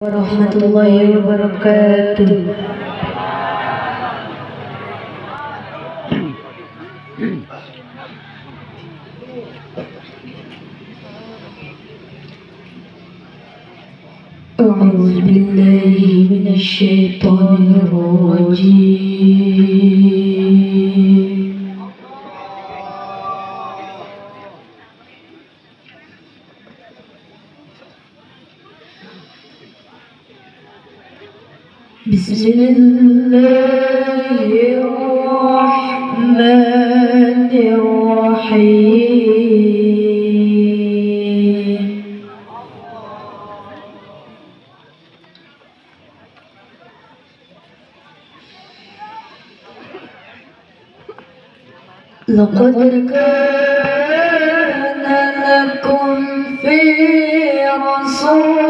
ورحمة الله وبركاته. أعوذ بالله من الشيطان الرجيم. بسم الله الرحمن الرحيم لقد كان لكم في رسول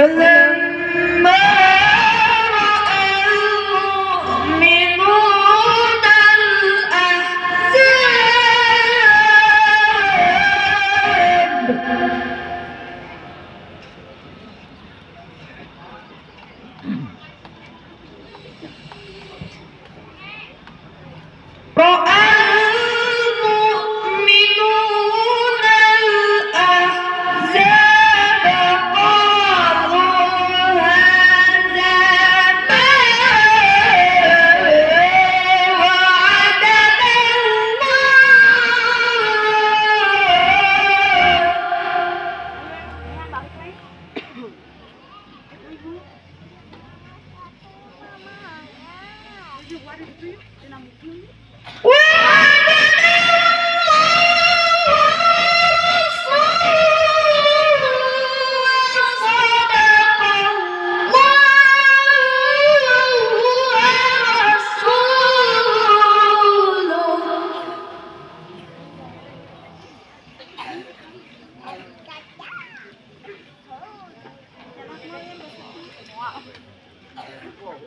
ولما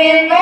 Amen.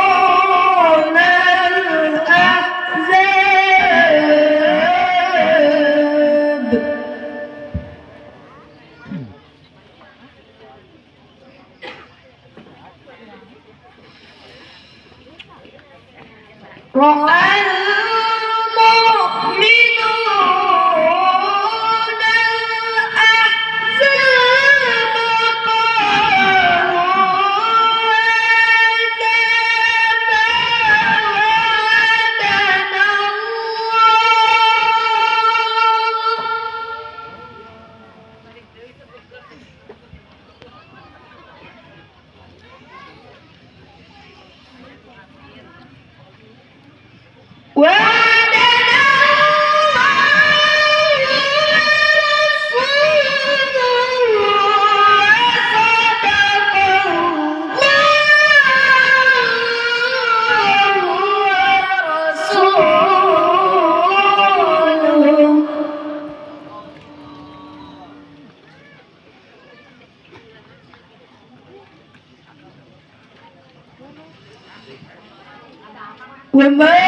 Whoever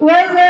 ওই যে